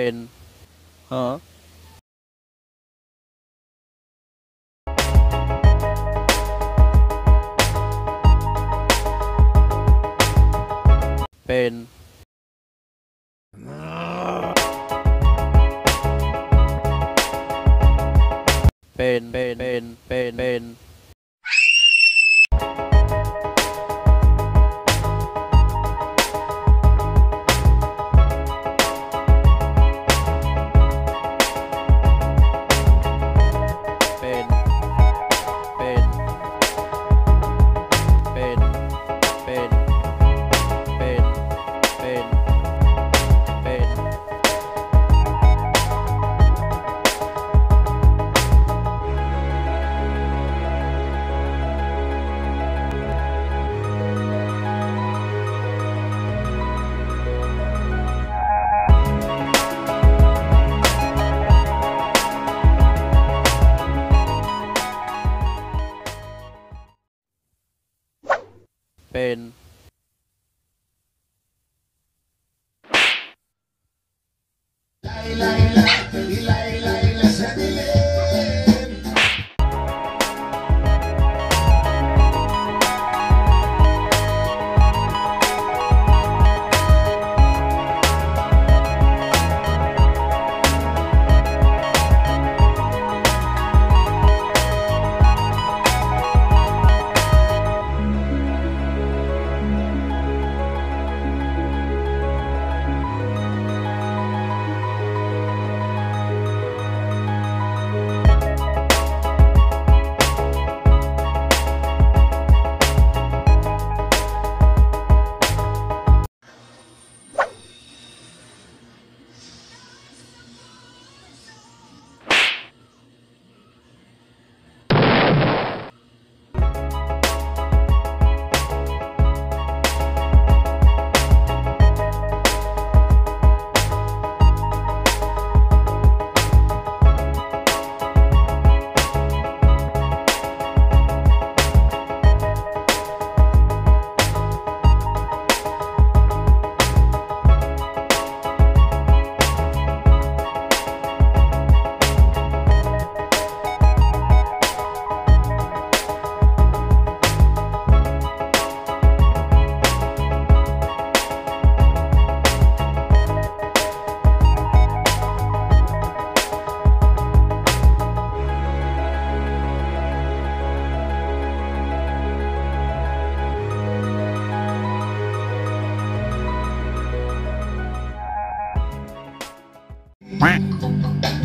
เป็นฮะเป็นเป็นเป็นเป็นเป็นเป็น เป็น Quack.